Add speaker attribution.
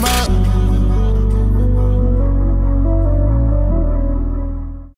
Speaker 1: my